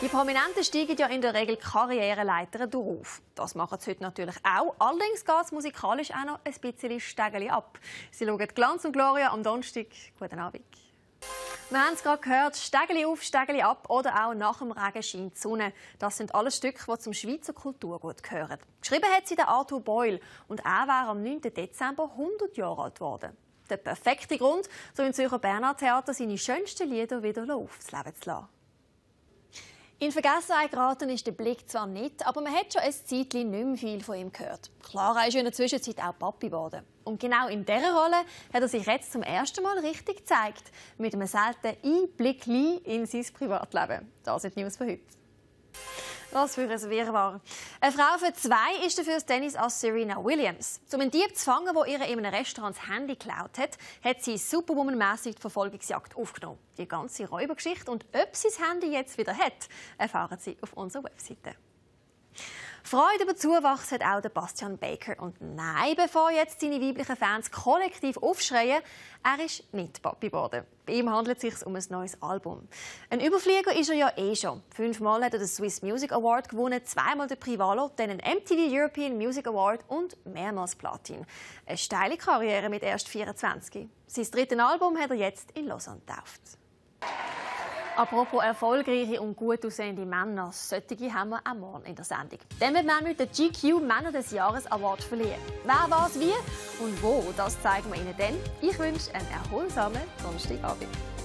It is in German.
Die Prominenten steigen ja in der Regel Karriereleitern durch. Das machen sie heute natürlich auch. Allerdings geht es musikalisch auch noch ein bisschen Stegeli ab. Sie schauen Glanz und Gloria am Donnerstag. Guten Abend. Wir haben es gerade gehört, Stegeli auf, Stegeli ab oder auch nach dem Regen scheint die Sonne. Das sind alles Stücke, die zum Schweizer Kulturgut gehören. Geschrieben hat sie der Arthur Boyle und er wäre am 9. Dezember 100 Jahre alt geworden. Der perfekte Grund, so im Zürcher Bernhard Theater seine schönsten Lieder wieder aufs Leben zu lassen. In Vergessenheit geraten ist der Blick zwar nicht, aber man hat schon ein Zeitchen nicht mehr viel von ihm gehört. Klar, er ist in der Zwischenzeit auch Papi geworden. Und genau in dieser Rolle hat er sich jetzt zum ersten Mal richtig gezeigt. Mit einem seltenen Einblick in sein Privatleben. Das sind die News für heute. Was für ein Wirrwarr. Eine Frau für zwei ist dafür das Tennis als Serena Williams. Um einen Dieb zu fangen, der ihr in einem Restaurant das Handy geklaut hat, hat sie Superwoman-mässig die Verfolgungsjagd aufgenommen. Die ganze Räubergeschichte und ob sie das Handy jetzt wieder hat, erfahren Sie auf unserer Webseite. Freude über Zuwachs hat auch der Bastian Baker. Und nein, bevor jetzt seine weiblichen Fans kollektiv aufschreien, er ist nicht Papi geworden. Bei ihm handelt es sich um ein neues Album. Ein Überflieger ist er ja eh schon. Fünfmal hat er den Swiss Music Award gewonnen, zweimal den Privalo, dann den MTV European Music Award und mehrmals Platin. Eine steile Karriere mit erst 24. Sein drittes Album hat er jetzt in Lausanne getauft. Apropos erfolgreiche und gut aussehende Männer, solche haben wir auch morgen in der Sendung. Dann wird man mit der GQ Männer des Jahres Award verliehen. Wer was wie und wo, das zeigen wir Ihnen dann. Ich wünsche einen erholsamen Donnerstagabend.